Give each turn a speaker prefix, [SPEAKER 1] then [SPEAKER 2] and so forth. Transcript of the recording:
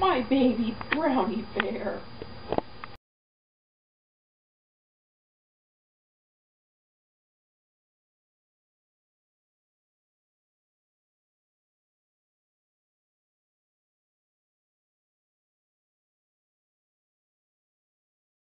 [SPEAKER 1] my baby brownie bear.